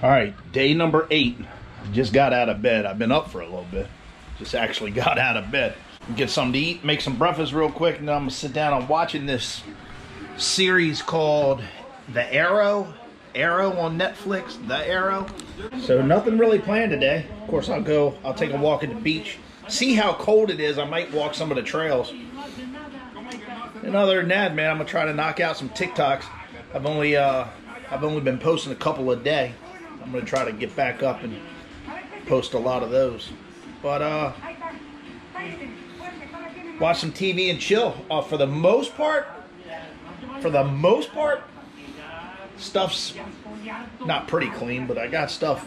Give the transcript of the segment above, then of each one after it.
All right, day number eight. Just got out of bed. I've been up for a little bit. Just actually got out of bed. Get something to eat, make some breakfast real quick, and then I'm gonna sit down and watching this series called The Arrow. Arrow on Netflix, The Arrow. So nothing really planned today. Of course, I'll go. I'll take a walk at the beach. See how cold it is. I might walk some of the trails. And other than that, man, I'm gonna try to knock out some TikToks. I've only uh, I've only been posting a couple a day. I'm gonna try to get back up and post a lot of those. But uh, watch some TV and chill. Uh, for the most part, for the most part, stuff's not pretty clean, but I got stuff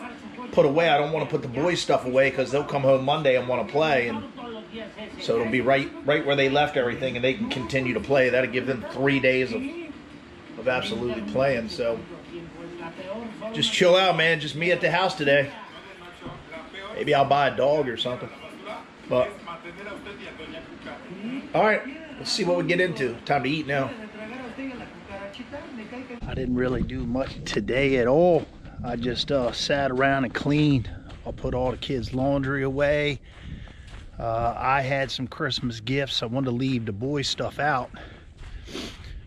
put away. I don't want to put the boys' stuff away because they'll come home Monday and want to play, and so it'll be right right where they left everything, and they can continue to play. That'll give them three days of of absolutely playing. So just chill out, man. Just me at the house today. Maybe I'll buy a dog or something. But all right, let's see what we get into. Time to eat now. I didn't really do much today at all. I just uh, sat around and cleaned. I put all the kids' laundry away. Uh, I had some Christmas gifts. I wanted to leave the boys' stuff out.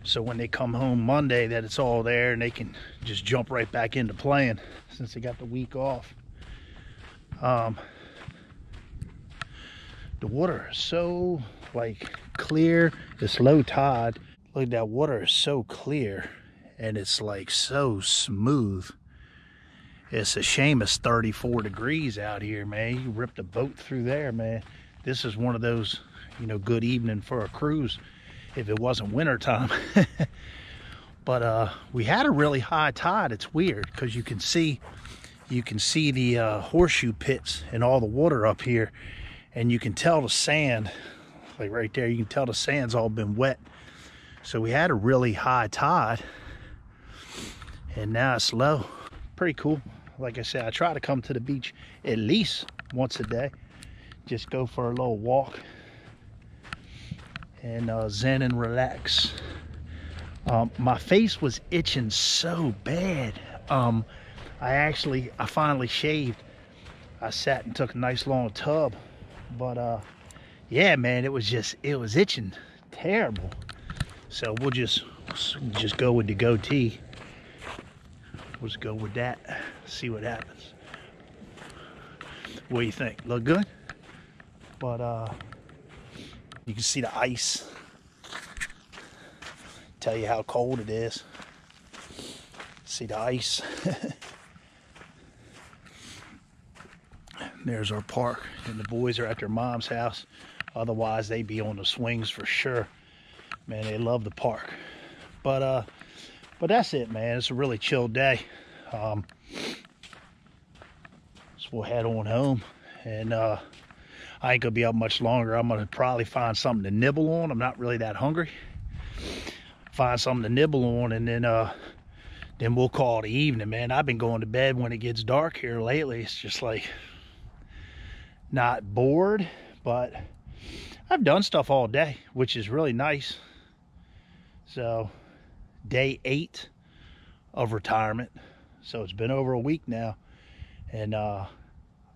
So when they come home Monday, that it's all there and they can just jump right back into playing since they got the week off. Um, the water is so like clear. It's low tide. Look, that water is so clear and it's like so smooth. It's a shame it's 34 degrees out here, man. You ripped a boat through there, man. This is one of those, you know, good evening for a cruise if it wasn't winter time. but uh, we had a really high tide. It's weird because you can see you can see the uh, horseshoe pits and all the water up here and you can tell the sand like right there you can tell the sand's all been wet. So we had a really high tide and now it's low. Pretty cool. Like i said i try to come to the beach at least once a day. Just go for a little walk and uh, zen and relax um, my face was itching so bad um, I actually, I finally shaved. I sat and took a nice long tub. But uh, yeah, man, it was just, it was itching terrible. So we'll just, just go with the goatee. We'll just go with that, see what happens. What do you think? Look good? But uh, you can see the ice. Tell you how cold it is. See the ice. There's our park, and the boys are at their mom's house. Otherwise, they'd be on the swings for sure. Man, they love the park. But uh, but that's it, man. It's a really chill day. Um, so we'll head on home, and uh, I ain't gonna be up much longer. I'm gonna probably find something to nibble on. I'm not really that hungry. Find something to nibble on, and then uh, then we'll call it evening, man. I've been going to bed when it gets dark here lately. It's just like not bored, but I've done stuff all day, which is really nice. So, day eight of retirement. So it's been over a week now, and uh,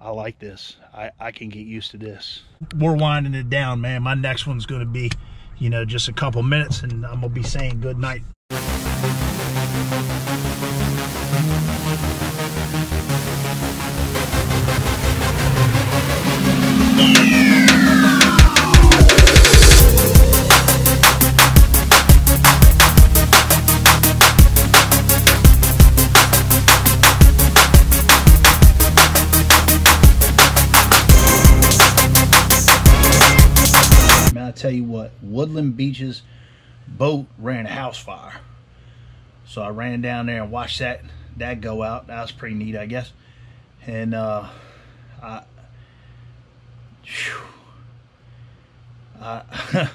I like this. I, I can get used to this. We're winding it down, man. My next one's going to be, you know, just a couple minutes, and I'm going to be saying good night. tell what, Woodland Beaches boat ran a house fire. So I ran down there and watched that that go out. That was pretty neat, I guess. And uh, I, I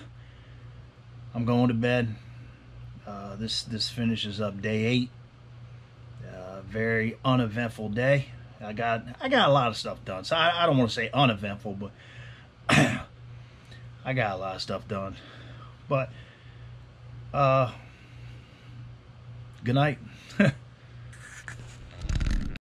I'm going to bed. Uh, this this finishes up day eight. Uh, very uneventful day. I got I got a lot of stuff done. So I, I don't want to say uneventful, but I got a lot of stuff done. But uh good night.